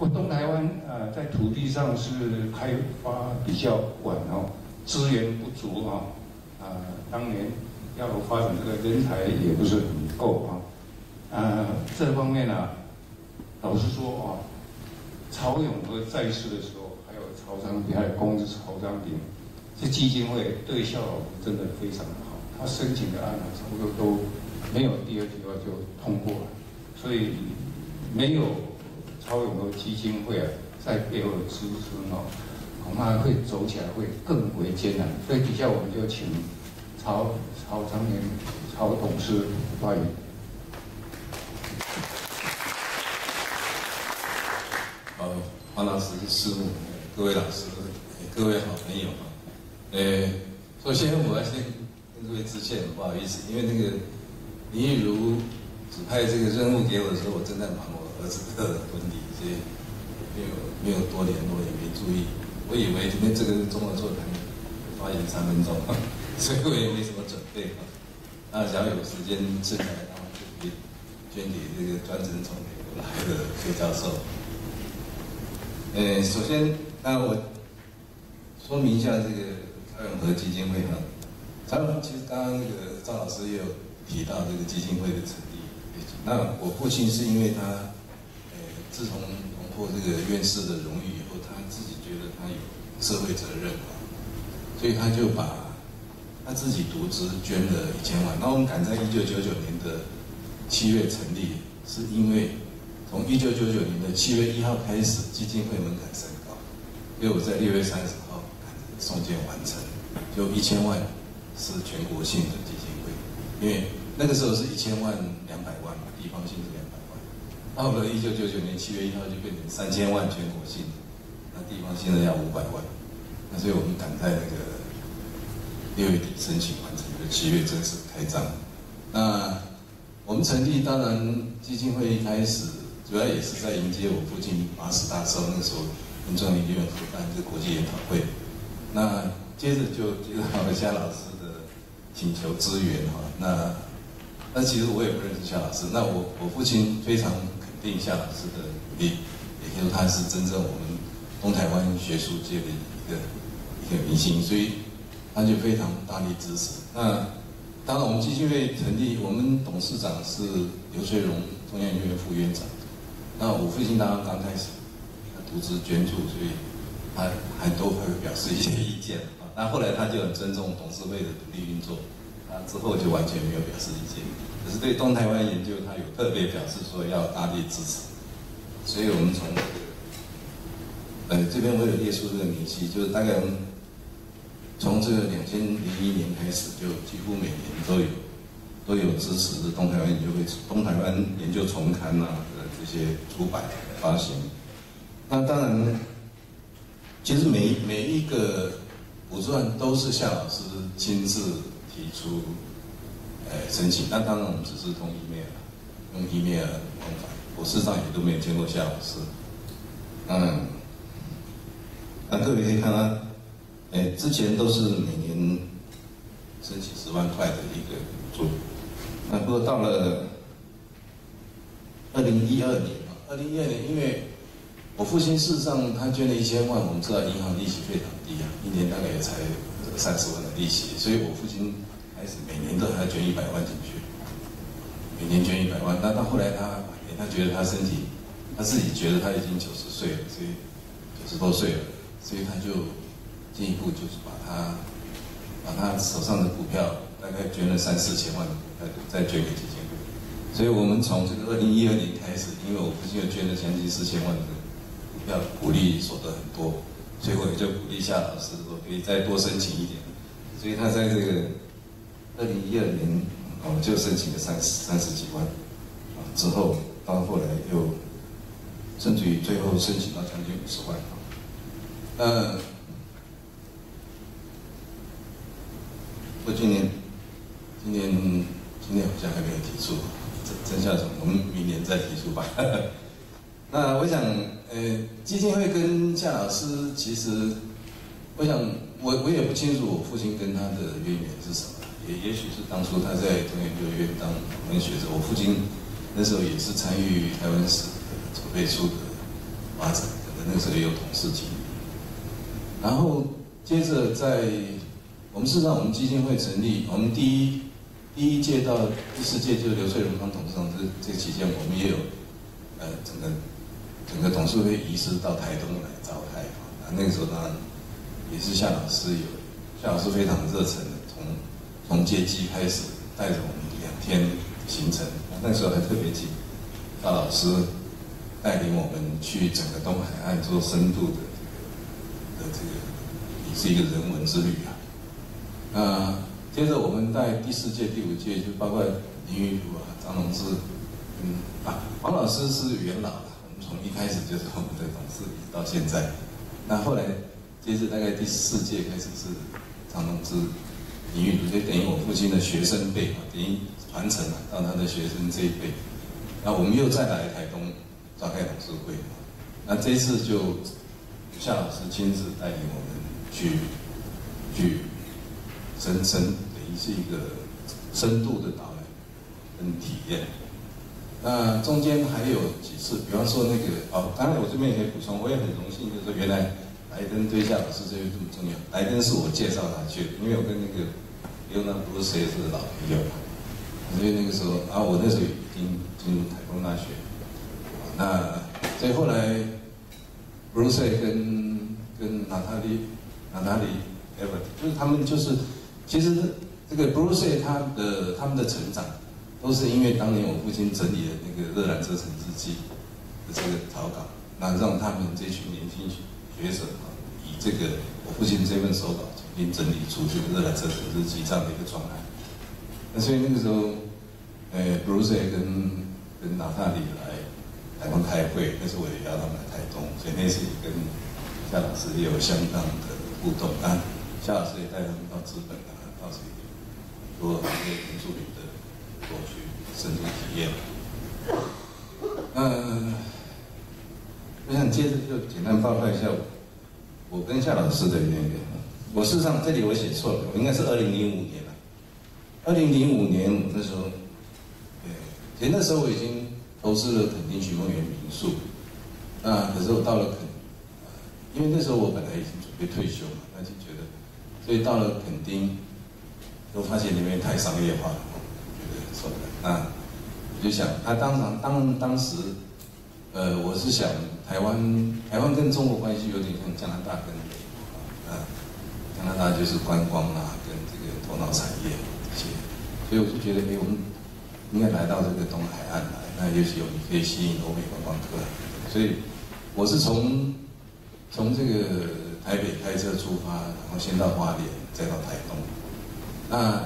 我东台湾。呃在土地上是开发比较晚哦，资源不足啊，啊当年要发展这个人才也不是很够啊，呃这方面呢，老实说啊，曹永和在世的时候，还有曹彰平，还有公子曹彰平，这基金会对孝老真的非常的好，他申请的案子，差不多都没有第二句话就通过了，所以没有曹永和基金会啊在背后的支持哦，恐怕会走起来会更为艰难，所以底下我们就请曹曹彰年曹董事发言。好，黄老师、师母、各位老师、各位好朋友啊，呃，首先我要先跟各位致歉，不好意思，因为那个林玉如指派这个任务给我的时候，我正在忙我儿子的婚礼，所以没有没有多联络，也没注意。我以为今天这个是中文座谈，发言三分钟，所以我也没什么准备啊。那只要有时间剩下来，然后就可以捐给这个专程从美国来的邱教授。呃，首先，那我说明一下这个曹永和基金会哈。曹永其实刚刚那个赵老师也有提到这个基金会的成那我父亲是因为他，呃，自从荣获这个院士的荣誉以后，他自己觉得他有社会责任啊，所以他就把他自己独资捐了一千万。那我们赶在一九九九年的七月成立，是因为。从一九九九年的七月一号开始，基金会门槛升高，所以我在六月三十号送件完成，就一千万是全国性的基金会，因为那个时候是一千万两百万嘛，地方性是两百万，到了一九九九年七月一号就变成三千万全国性，那地方性的要五百万，那所以我们赶在那个六月底申请完成，就七月正式开张。那我们成立当然基金会一开始。主要也是在迎接我父亲八十大寿，那时候跟中央研究院合办这国际研讨会。那接着就接到了夏老师的请求支援哈。那那其实我也不认识夏老师，那我我父亲非常肯定夏老师的努力，也就是他是真正我们东台湾学术界的一个一个明星，所以他就非常大力支持。那当然我们基金会成立，我们董事长是刘翠荣中央研究院副院长。那我父亲当然刚开始，他独自捐助，所以他还都会表示一些意见啊。那后来他就很尊重董事会的独立运作，那之后就完全没有表示意见。可是对东台湾研究，他有特别表示说要大力支持。所以我们从，呃，这边我有列出这个明细，就是大概从这个两千零一年开始，就几乎每年都有都有支持东台湾研究会、东台湾研究重刊呐啊。这些出版发行，那当然，其实每每一个补助案都是夏老师亲自提出，呃，申请。那当然我们只是通 email，用 email 方法，我事实上也都没有见过夏老师。嗯，那各位可以看到，哎，之前都是每年申请十万块的一个补助，那不过到了。二零一二年嘛，二零一二年，因为我父亲事实上他捐了一千万，我们知道银行利息非常低啊，一年大概也才三十万的利息，所以我父亲开始每年都还要捐一百万进去，每年捐一百万。那到后来他，他觉得他身体，他自己觉得他已经九十岁了，所以九十多岁了，所以他就进一步就是把他把他手上的股票大概捐了三四千万，再再捐给基金。所以我们从这个二零一二年开始，因为我父亲又捐了将近四千万的股票，鼓励所得很多，所以我也就鼓励夏老师说可以再多申请一点。所以他在这个二零一二年，我们就申请了三十三十几万，啊，之后到后来又甚至于最后申请到将近五十万。那我今年今年今年好像还没有提出。曾校长，我们明年再提出吧。那我想，呃，基金会跟夏老师，其实，我想，我我也不清楚我父亲跟他的渊源是什么。也也许是当初他在中研究院当文学者，我父亲那时候也是参与台湾史筹备处的发展，可能那时候也有同事经理。然后接着在我们事实上我们基金会成立，我们第一第一届到第四届就是刘翠荣当董事长这这期间，我们也有呃整个整个董事会移师到台东来召开啊，那个时候当然也是夏老师有夏老师非常热忱的从从接机开始带着我们两天行程，那时候还特别请夏老师带领我们去整个东海岸做深度的的这个也是一个人文之旅啊。那接着我们在第四届、第五届，就包括林玉如啊、张龙志，嗯啊，黄老师是元老了，我们从一开始就是我们的董事，到现在。那后来接着大概第四届开始是张龙志、林玉如，就等于我父亲的学生辈嘛，等于传承了到他的学生这一辈。那我们又再来台东召开董事会，那这次就夏老师亲自带领我们去去。深深等于是一个深度的导览跟体验。那中间还有几次，比方说那个哦，当然我这边也可以补充，我也很荣幸，就是原来莱登对夏老师这边这么重要。莱登是我介绍他去的，因为我跟那个刘南不是谁是老朋友，所以那个时候啊，我那时候已经进入台风大学，那所以后来 Bruce 跟跟娜塔莉娜塔莉 Ever，就是他们就是。其实这个 Bruce 他的他们的成长，都是因为当年我父亲整理的那个《热兰遮城日记》的这个草稿，那让他们这群年轻学者啊，以这个我父亲这份手稿重新整理出这个《热兰遮城日记》这样的一个状态。那所以那个时候，呃，Bruce 跟跟娜塔莉来台湾开会，那时候我也邀他们来台东，所以那次也跟夏老师也有相当的互动啊。夏老师也带他们到资本啊。到这里，做一些民宿旅的过去深度体验。嗯，我想接着就简单报告一下我跟夏老师的渊源。我事实上这里我写错了，我应该是二零零五年了。二零零五年那时候，对，其实那时候我已经投资了垦丁徐梦园民宿。那可是我到了垦，因为那时候我本来已经准备退休嘛，那就觉得，所以到了垦丁。都发现里面太商业化了，觉得受不了。那我就想，他当场当当时，呃，我是想台湾台湾跟中国关系有点像加拿大跟美国啊，加拿大就是观光啊，跟这个头脑产业这些，所以我就觉得，哎，我们应该来到这个东海岸来，那也许有可以吸引欧美观光客。所以我是从从这个台北开车出发，然后先到花莲，再到台东。那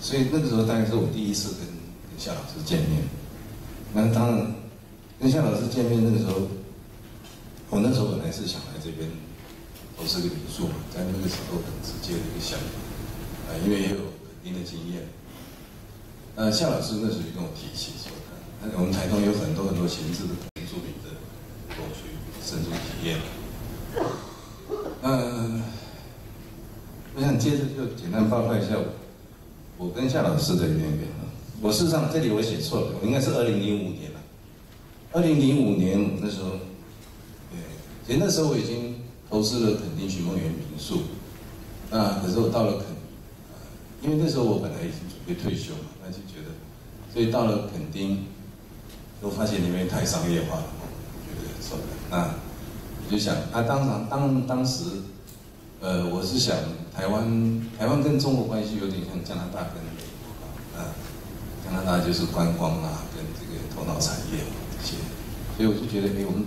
所以那个时候大概是我第一次跟夏老师见面。那当然跟夏老师见面那个时候，我那时候本来是想来这边投资个民宿嘛，在那个时候很直接的一个想法，啊，因为也有一定的经验。呃，夏老师那时候就跟我提起说，那我们台东有很多很多闲置的民宿里的过去深入体验。嗯。我想接着就简单报告一下我我跟夏老师的渊源啊。我事实上这里我写错了，我应该是二零零五年了。二零零五年那时候，对，其实那时候我已经投资了垦丁徐梦园民宿。那可是我到了垦，因为那时候我本来已经准备退休嘛，那就觉得，所以到了垦丁，都发现里面太商业化了，我觉得受不了。那我就想，啊，当场当当时。呃，我是想台湾，台湾跟中国关系有点像加拿大跟美国啊，加拿大就是观光啊，跟这个头脑产业这些，所以我就觉得，哎，我们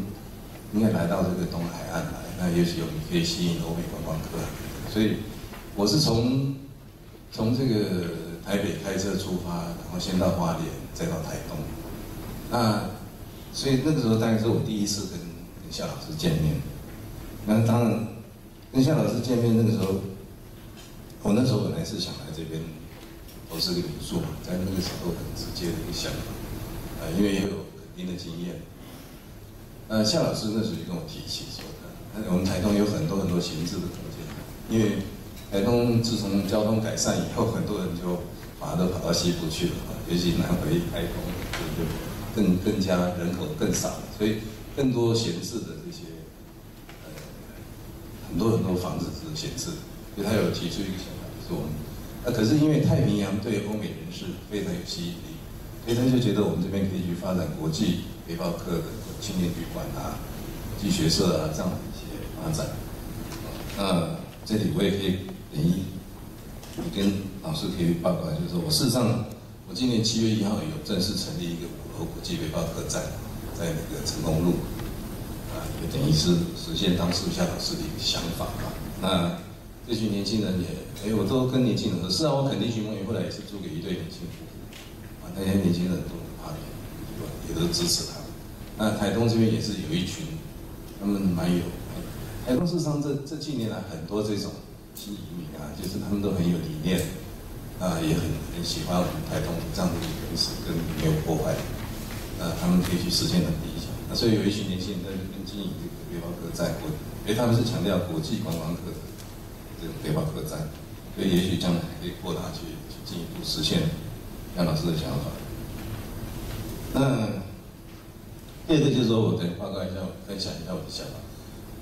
应该来到这个东海岸来，那也许我们可以吸引欧美观光客。所以我是从从这个台北开车出发，然后先到花莲，再到台东。那所以那个时候大概是我第一次跟夏老师见面，那当然。跟夏老师见面那个时候，我那时候本来是想来这边投资个民宿嘛，在那个时候很直接的一个想法，啊，因为也有肯定的经验。那夏老师那时候就跟我提起说，我们台东有很多很多闲置的空间，因为台东自从交通改善以后，很多人就反而都跑到西部去了啊，尤其南回开通就更更加人口更少，所以更多闲置的这些，很多很多房子是闲置，所以他有提出一个想法，就是我们，那可是因为太平洋对欧美人士非常有吸引力，所以他就觉得我们这边可以去发展国际背包客的青年旅馆啊、国际学社啊这样的一些发展。那这里我也可以等于你跟老师可以报告，就是说我事实上。我今年七月一号有正式成立一个五楼国际背包客站，在那个成功路，啊，也等于是实现当时夏老师的一个想法吧。那这群年轻人也，哎，我都跟年轻人说，是啊，我肯定寻梦园后来也是租给一对年轻夫妇，啊，那些年轻人都很怕脸，也都支持他。那台东这边也是有一群，他们蛮有，台东事实上这这几年来很多这种新移民啊，就是他们都很有理念。啊，也很很喜欢我们台东这样的一个城市，跟没有破坏，呃，他们可以去实现的。所以有一群年轻人在那边经营这个背包客栈，国，因为他们是强调国际观光客的这种背包客栈，所以也许将来可以扩大去去进一步实现杨老师的想法。那第二个就是说，我再报告一下，分享一下我的想法。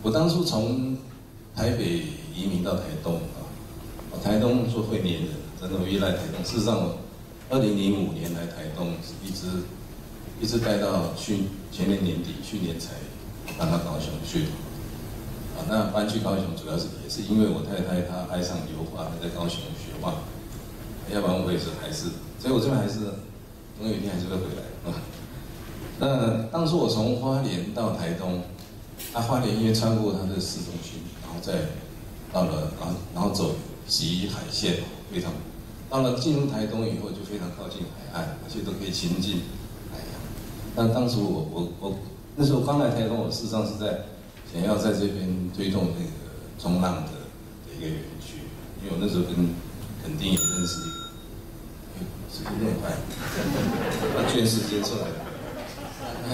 我当初从台北移民到台东啊，我台东做会面人。真的，我依赖台东。事实上，我二零零五年来台东，一直一直待到去前年年底，去年才搬到高雄去。啊，那搬去高雄主要是也是因为我太太她爱上油画，在高雄学画。要不然我也是还是，所以我这边还是总有一天还是会回来啊。那当初我从花莲到台东，那花莲因为穿过它的市中心，然后再到了，然后然后走西海线，非常。到了进入台东以后，就非常靠近海岸，而且都可以亲近海洋。但当时我我我那时候刚来台东，我事实上是在想要在这边推动那个冲浪的的一个园区，因为我那时候跟肯定也认识一个，时间那么快，把卷时间出来了，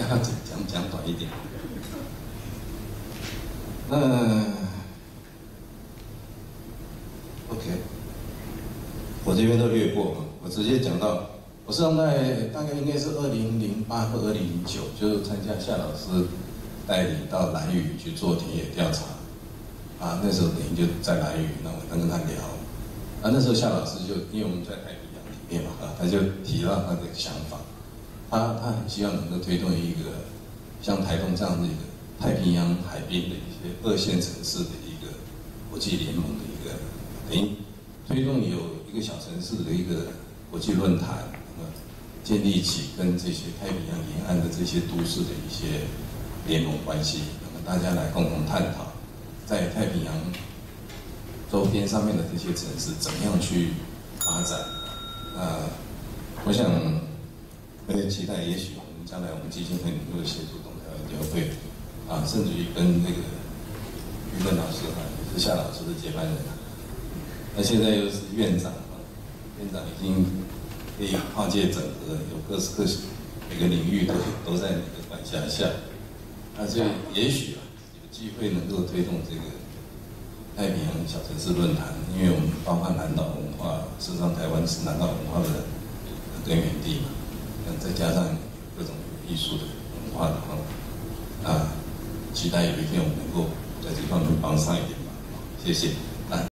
讲讲讲短一点。那 OK，。我这边都略过，我直接讲到，我是在大概应该是二零零八或二零零九，就是参加夏老师带领到蓝屿去做田野调查，啊，那时候等于就在蓝屿，那我刚跟他聊，啊，那时候夏老师就因为我们在太平洋里面嘛，啊，他就提到他的想法，他他很希望能够推动一个像台东这样的一个太平洋海滨的一些二线城市的一个国际联盟的一个等于推动有。一个小城市的一个国际论坛，建立起跟这些太平洋沿岸的这些都市的一些联盟关系，那么大家来共同探讨，在太平洋周边上面的这些城市怎么样去发展？啊，我想我也期待，也许我们将来我们基金会能够协助东台湾交会，啊，甚至于跟那个于文老师啊，是夏老师的接班人，那现在又是院长。院长已经可以跨界整合，有各式各每个领域都都在你的管辖下，那所以也许啊，有机会能够推动这个太平洋小城市论坛，因为我们包括南岛文化，事实上台湾是南岛文化的根源地嘛，再加上各种艺术的文化的话，啊，期待有一天我们能够在这方面帮上一点忙，谢谢。